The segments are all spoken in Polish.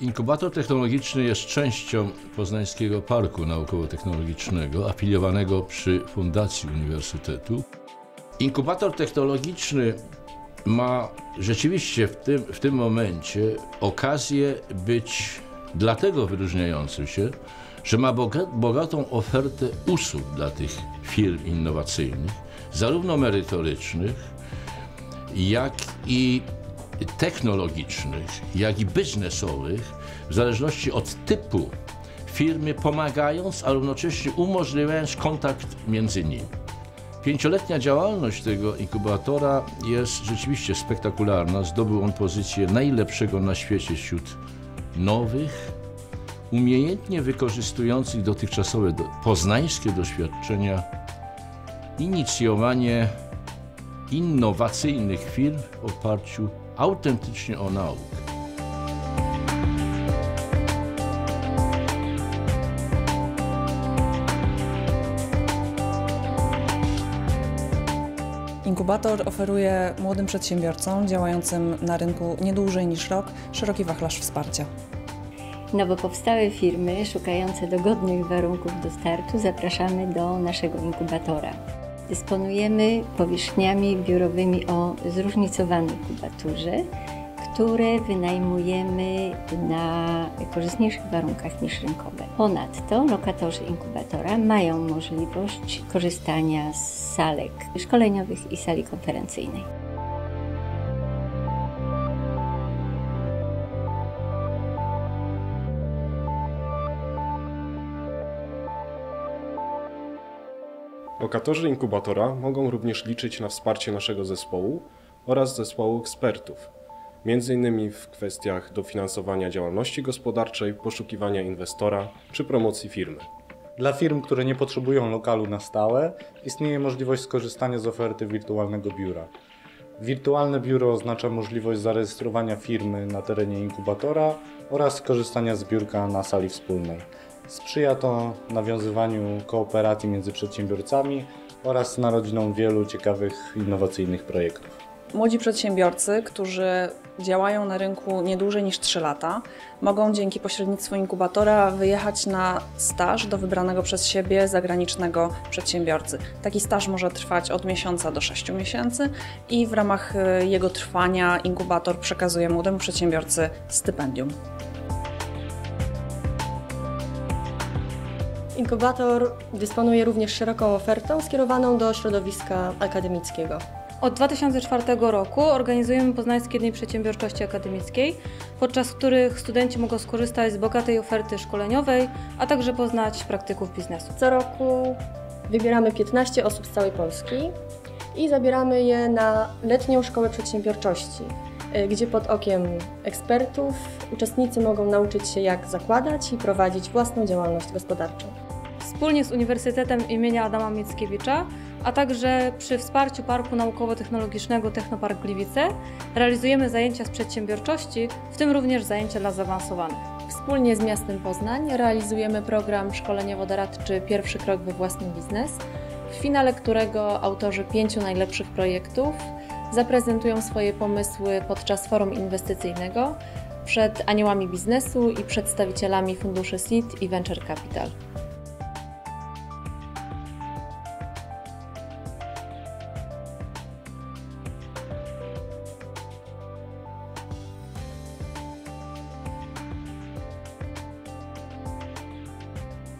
Inkubator technologiczny jest częścią Poznańskiego Parku Naukowo-Technologicznego afiliowanego przy Fundacji Uniwersytetu. Inkubator technologiczny ma rzeczywiście w tym, w tym momencie okazję być dlatego wyróżniającym się, że ma boga- bogatą ofertę usług dla tych firm innowacyjnych, zarówno merytorycznych, jak i technologicznych, jak i biznesowych, w zależności od typu firmy, pomagając, a równocześnie umożliwiając kontakt między nimi. Pięcioletnia działalność tego inkubatora jest rzeczywiście spektakularna. Zdobył on pozycję najlepszego na świecie wśród nowych, umiejętnie wykorzystujących dotychczasowe do, poznańskie doświadczenia, inicjowanie innowacyjnych firm w oparciu autentycznie o naukę. Inkubator oferuje młodym przedsiębiorcom działającym na rynku nie dłużej niż rok szeroki wachlarz wsparcia. Nowo powstałe firmy szukające dogodnych warunków do startu zapraszamy do naszego inkubatora. Dysponujemy powierzchniami biurowymi o zróżnicowanej kubaturze, które wynajmujemy na korzystniejszych warunkach niż rynkowe. Ponadto lokatorzy inkubatora mają możliwość korzystania z salek szkoleniowych i sali konferencyjnej. Lokatorzy inkubatora mogą również liczyć na wsparcie naszego zespołu oraz zespołu ekspertów, m.in. w kwestiach dofinansowania działalności gospodarczej, poszukiwania inwestora czy promocji firmy. Dla firm, które nie potrzebują lokalu na stałe, istnieje możliwość skorzystania z oferty wirtualnego biura. Wirtualne biuro oznacza możliwość zarejestrowania firmy na terenie inkubatora oraz skorzystania z biurka na sali wspólnej. Sprzyja to nawiązywaniu kooperacji między przedsiębiorcami oraz narodzinom wielu ciekawych, innowacyjnych projektów. Młodzi przedsiębiorcy, którzy działają na rynku nie dłużej niż 3 lata, mogą dzięki pośrednictwu inkubatora wyjechać na staż do wybranego przez siebie zagranicznego przedsiębiorcy. Taki staż może trwać od miesiąca do 6 miesięcy i w ramach y, jego trwania inkubator przekazuje młodemu przedsiębiorcy stypendium. Inkubator dysponuje również szeroką ofertą skierowaną do środowiska akademickiego. Od 2004 roku organizujemy Poznańskie Dni Przedsiębiorczości Akademickiej, podczas których studenci mogą skorzystać z bogatej oferty szkoleniowej, a także poznać praktyków biznesu. Co roku wybieramy 15 osób z całej Polski i zabieramy je na letnią szkołę przedsiębiorczości, y, gdzie pod okiem ekspertów uczestnicy mogą nauczyć się jak zakładać i prowadzić własną działalność gospodarczą. Wspólnie z Uniwersytetem imienia Adama Mickiewicza, a także przy wsparciu Parku Naukowo-Technologicznego Technopark Gliwice realizujemy zajęcia z przedsiębiorczości, w tym również zajęcia dla zaawansowanych. Wspólnie z miastem Poznań realizujemy program szkoleniowo-doradczy Pierwszy krok we własny biznes, w finale którego autorzy pięciu najlepszych projektów zaprezentują swoje pomysły podczas forum inwestycyjnego przed aniołami biznesu i przedstawicielami funduszy Seed i Venture Capital.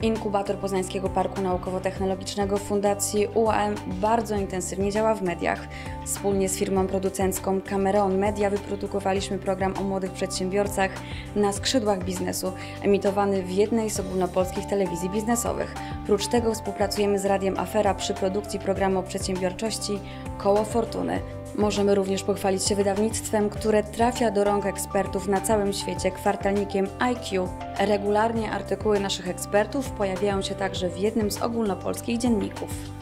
Inkubator Poznańskiego Parku Naukowo-Technologicznego Fundacji UAM bardzo intensywnie działa w mediach. Wspólnie z firmą producencką Cameron Media wyprodukowaliśmy program o młodych przedsiębiorcach na skrzydłach biznesu, emitowany w jednej z ogólnopolskich telewizji biznesowych. Prócz tego współpracujemy z Radiem Afera przy produkcji programu o przedsiębiorczości Koło Fortuny. Możemy również pochwalić się wydawnictwem, które trafia do rąk ekspertów na całym świecie kwartalnikiem IQ. Regularnie artykuły naszych ekspertów pojawiają się także w jednym z ogólnopolskich dzienników.